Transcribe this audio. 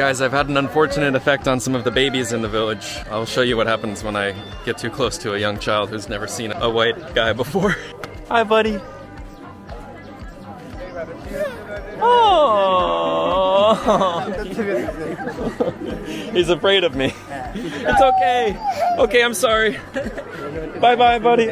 Guys, I've had an unfortunate effect on some of the babies in the village. I'll show you what happens when I get too close to a young child who's never seen a white guy before. Hi, buddy. Oh! He's afraid of me. It's okay. Okay, I'm sorry. Bye bye, buddy.